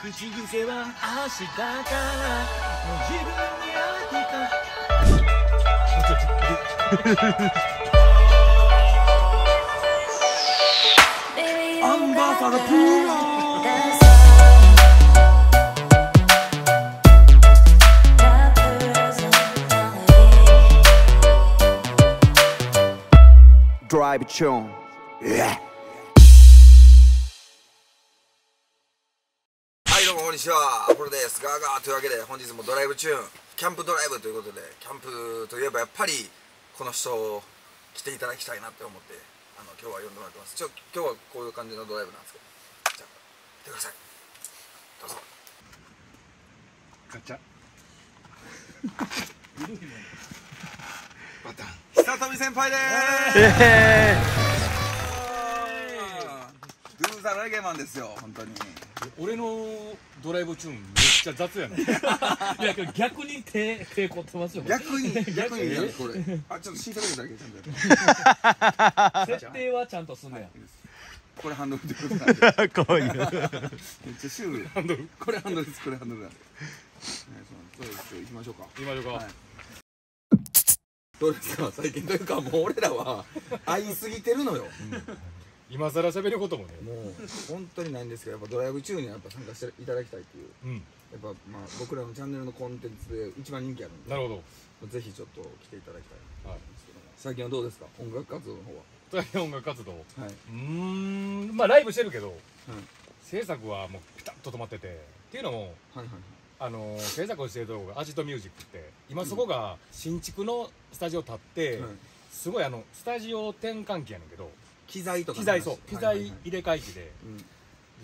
口癖は明日からもう自分に合ったアンバサダープーロドライブチューちはこれです。ガーガー。というわけで本日もドライブチューン。キャンプドライブということでキャンプといえばやっぱりこの人来ていただきたいなって思ってあの今日は呼んでもらってます。ちょ今日はこういう感じのドライブなんですけど。じゃあ来てください。どうぞ。ガチャ。バタン。久富先輩でー。すドゥーザレゲマンですよ本当に俺のドライブチューンめっちゃ雑やな いや逆に手手凝ってますよ。逆に 逆に。やるこれ。あちょっとシートベルトだけちゃんとやって。設定はちゃんとすんのや。これハンドルでくださいこういう。めっちゃシュール。ハンドル。これハンドルです。これハンドルそうです。行きましょうか。行きましょうか、はい。どうですか？最近というかもう俺らは 会いすぎてるのよ今更喋ることもね。もう本当にないんですけどやっぱドライブ中にはやっぱ参加していただきたいっていう。うん。やっぱまあ僕らのチャンネルのコンテンツで一番人気あるんでなるほぜひちょっと来ていただきたいどはいんですけども。最近はどうですか？音楽活動の方は。大変音楽活動。うはい。ーんまあライブしてるけどはい。制作はもうピタッと止まっててっていうのもはいはいあのー制作をしてるとこがアジトミュージックって今そこが新築のスタジオ建って、はい。すごいあのスタジオ転換期やねんけど機材とか機材そう機材入れ替え期で。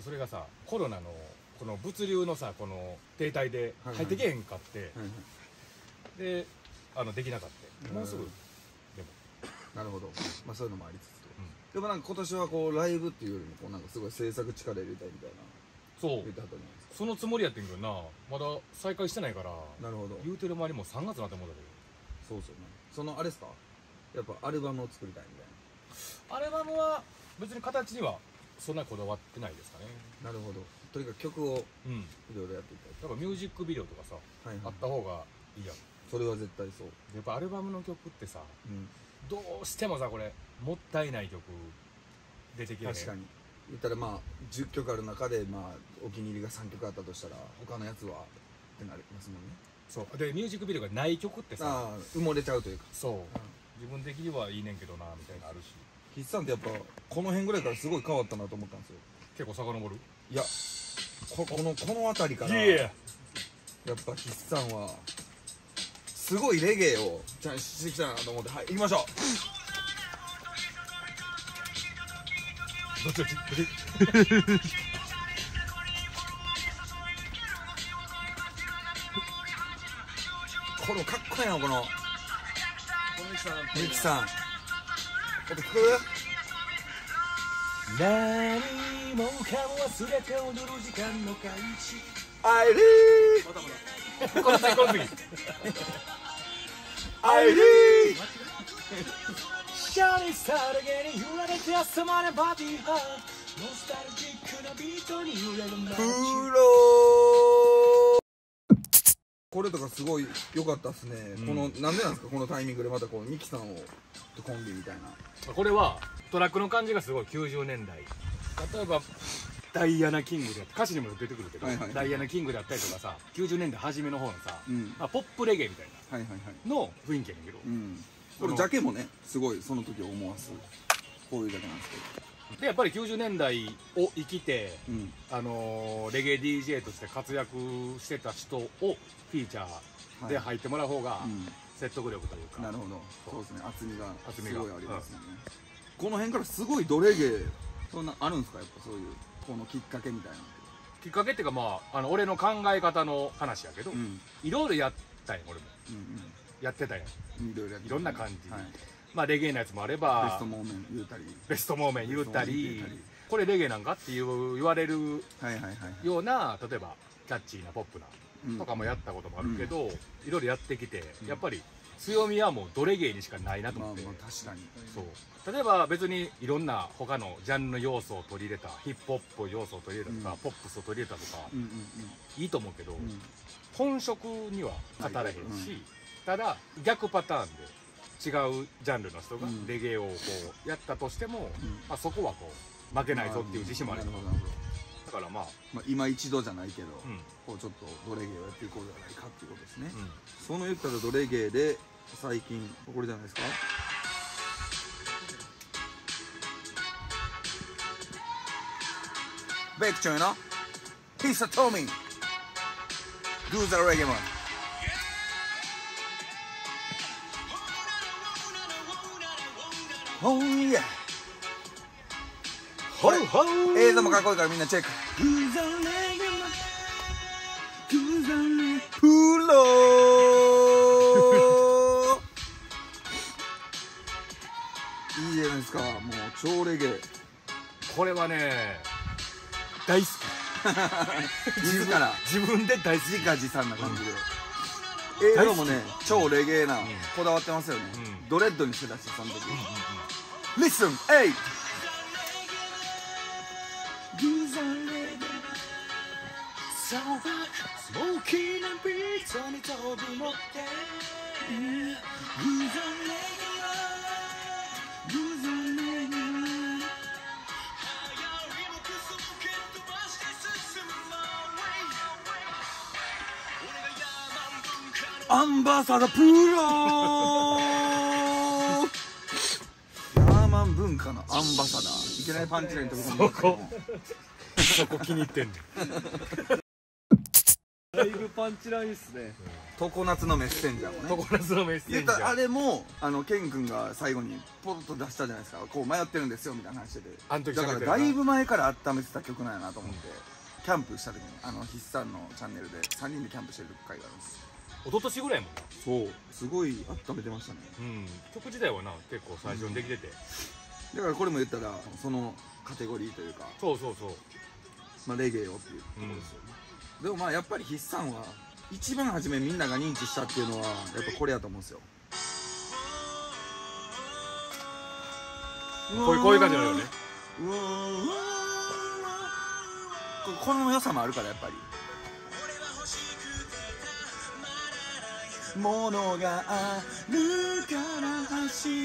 それがさコロナのこの物流のさこの停滞で入ってけへんかって、であのできなかったもうすぐ。うんでも。なるほど。まあそういうのもありつつと、でもなんか今年はこうライブっていうよりもこうなんかすごい制作力入れたいみたいな。そう。言ってはったじゃないですか。そのつもりやってんけどな。まだ再開してないからなるほど。言うてる間にもう3月になって思うんだけそうですよね。そのあれですか？やっぱアルバムを作りたいみたいどアルバムは別に形にはそんなこだわってないですかね。ななるほど。とにかく曲をうん。いろいろやっていきたいやっぱミュージックビデオとかさ、はいはい。あった方がいいやん。それは絶対そう。やっぱアルバムの曲ってさうん。どうしてもさこれもったいない曲出てきて確かに。言ったらまあ10曲ある中でまあお気に入りが3曲あったとしたら他のやつはってなりますもんね。そう。でミュージックビデオがない曲ってさああ埋もれちゃうというか。そう自分的にはいいねんけどなみたいなのあるし。筆さんってやっぱこの辺ぐらいからすごい変わったなと思ったんですよ。結構遡る？いやここのこの辺りからやっぱ筆さんはすごいレゲエをちゃんしてきたなと思って。はい行きましょう。どっちどっち？このかっこいいなこのミキさん音聞く何もかも忘れて踊る時間の開始アイリーこの次この次アイリーシャリに揺られて遊ばれバディハーノスタルジックなビートに揺れる街プロこれとかすごい良かったっすね、うん。このなんでなんですか？このタイミングでまたこうミキさんをとコンビみたいな。これはトラックの感じがすごい90年代。例えばダイアナ・キングで歌詞にも出てくるけど、はいはい。ダイアナ・キングであったりとかさ90年代初めの方のさ、うん。まあ、ポップレゲエみたいはいはいはい。なの雰囲気やねんけど、うん。これジャケもねすごいその時を思わす。こういうジャケなんですけでやっぱり90年代を生きて、どうん。あのーレゲエ DJ として活躍してた人をフィーチャーで入ってもらう方がうん。説得力というか、なるほど。そうですね。厚みが厚みが。すごいありますよね。この辺からすごいドレゲエそんなあるんですか？やっぱそういうこのきっかけみたいなきっかけっていうかまああの俺の考え方の話やけど、うん。いろいろやったんや俺も。うんやってたやんうんいろいろいろんな感じはい、まあレゲエのやつもあれベばストモーメン言うたりベストモーメン言うたり。これレゲエなんかっていう言われるような例えばキャッチーなポップなうん。とかもやったこともあるけど、いろいろやってきて、うん。やっぱり強みはもうドレゲーにしかないなとまあ思って、まあ確かに。そう。例えば別にいろんな他のジャンルの要素を取り入れたヒップホップ要素を取り入れたとか、うん。ポップスを取り入れたとかうんうんいいと思うけど、うん。うん本職には語らへんし、うん。ただ逆パターンで違うジャンルの人がうん。レゲエをこうやったとしても、うん。まあ、そこはこう負けないぞっていう自信もある。だからまあ、まあ今一度じゃないけどうん。こうちょっとドレゲエをやっていこうじゃないかっていうことですね。うん、その言ったらドレゲエで最近これじゃないですか？ベイクちゃんやな He's a Tommy Do the reggae man Oh yeah ほうほう映像もかっこいいからみんなチェック。プロいいじゃないですか。もう超レゲエ。これはね大好 自ら。き自分で大好き。自画自賛な感じで、映像もね超レゲエな、こだわってますよね、うん。ドレッドにしてたしその時、Listen, hey! 砂漠スモーキーな文化のアンバサダー。いきなりパンチライン飛び込んでますけどもそこ気に入ってんねん。だいぶパンチラインっすね。常夏のメッセンジャーもね。常夏のメッセンジャ言ったらあーれもあのケン君が最後にポロッと出したじゃないですか。こう迷ってるんですよみたいな話しててあの時だからだいぶ前から温めてた曲なんやなと思って、キャンプした時にあの筆算のチャンネルで3人でキャンプしてる回があるんです。一昨年ぐらいやもんな。そう。すごい温めてましたね。うん。曲自体はな結構最初にできてて、だからこれも言ったらそのカテゴリーというか、そうそうそう。まあ、レゲエをっていうところですよね、でもまあやっぱり筆算は一番初めみんなが認知したっていうのはやっぱこれやと思うんですよ。こういうこういう感じなのよね。ここの良さもあるからやっぱり。ものがあるから走り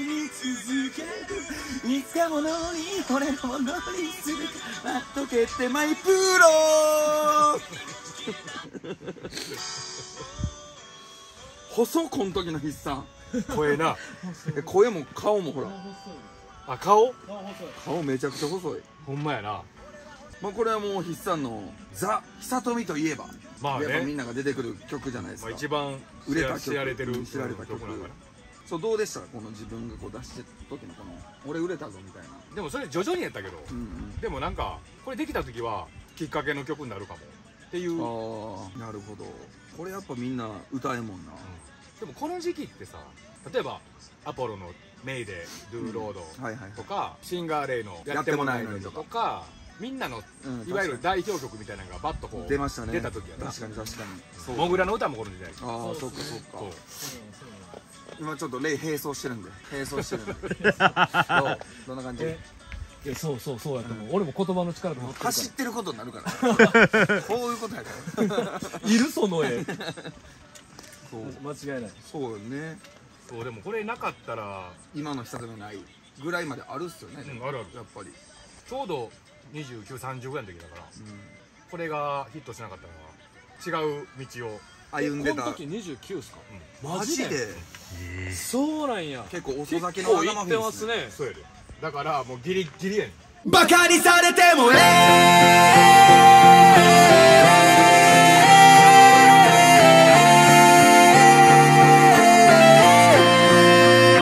続けるいつかものものにする待っとけってマイプロ。細こん時の筆算。声な。え声も顔もほら。あ顔？顔めちゃくちゃ細い。ほんまやな。まあこれはもう筆算のザ・久富といえば、まあね。やっぱみんなが出てくる曲じゃないですまあ、か、一番売れた曲。知られてるうん知られた曲なんかなそうどうでしたこの自分がこう出してる時のこの俺売れたぞみたいな。でもそれ徐々にやったけど、うんでもなんかこれできた時はきっかけの曲になるかも。っていう、うんああなるほど。これやっぱみんな歌えもんな、でもこの時期ってさ例えばアポロの「メイデー」「ドゥーロードはいはい」とか、シンガーレイの「やっててもないのに」とかみんなのうんいわゆる代表曲みたいなのがバッとこう出ましたね。出た時やな確かに確かに。そう。モグラの歌もこの時代ああそっかそっか。そう。今ちょっとレイ並走してるんで。並走してるんで。どんな感じ？えいやそうそうそうやと思う、俺も言葉の力で走ってることになるから。こういうことやから。いるその絵。そう。間違いない。そうよね。そうでもこれなかったら今の久々ないぐらいまであるっすよね、うんあるある。やっぱり、ちょうど2930ぐらいの時だから。うん。これがヒットしなかったのは違う道を。歩んでた。この時29っすか？マジで？そうなんや。結構遅結咲きの構いってラガマフィンますね。そうやで。だからもうギリギリやねん。バカにされてもえ